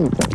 What?